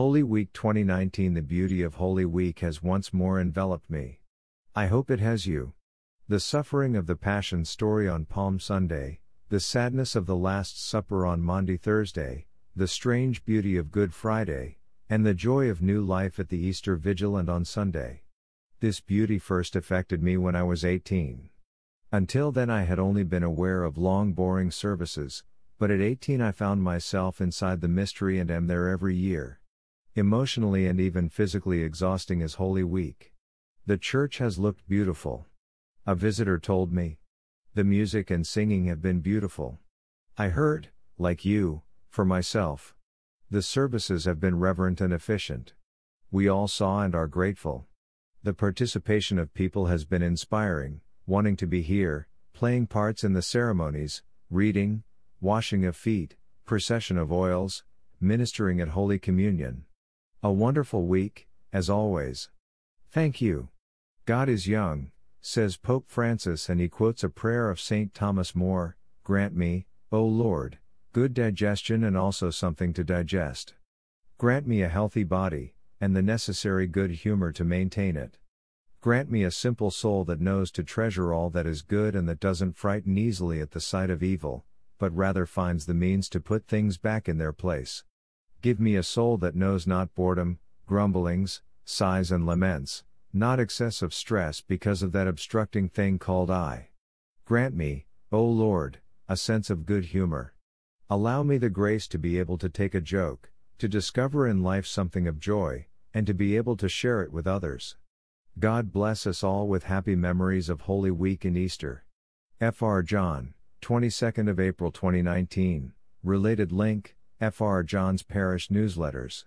Holy Week 2019 The beauty of Holy Week has once more enveloped me. I hope it has you. The suffering of the Passion story on Palm Sunday, the sadness of the Last Supper on Maundy Thursday, the strange beauty of Good Friday, and the joy of new life at the Easter Vigil and on Sunday. This beauty first affected me when I was 18. Until then, I had only been aware of long, boring services, but at 18 I found myself inside the mystery and am there every year. Emotionally and even physically exhausting as Holy Week. The church has looked beautiful. A visitor told me. The music and singing have been beautiful. I heard, like you, for myself. The services have been reverent and efficient. We all saw and are grateful. The participation of people has been inspiring, wanting to be here, playing parts in the ceremonies, reading, washing of feet, procession of oils, ministering at Holy Communion. A wonderful week, as always. Thank you. God is young, says Pope Francis, and he quotes a prayer of St. Thomas More Grant me, O Lord, good digestion and also something to digest. Grant me a healthy body, and the necessary good humor to maintain it. Grant me a simple soul that knows to treasure all that is good and that doesn't frighten easily at the sight of evil, but rather finds the means to put things back in their place. Give me a soul that knows not boredom, grumblings, sighs, and laments, not excessive stress because of that obstructing thing called I. Grant me, O Lord, a sense of good humor. Allow me the grace to be able to take a joke, to discover in life something of joy, and to be able to share it with others. God bless us all with happy memories of Holy Week and Easter. F.R. John, 22nd of April 2019, related link, Fr. John's Parish Newsletters.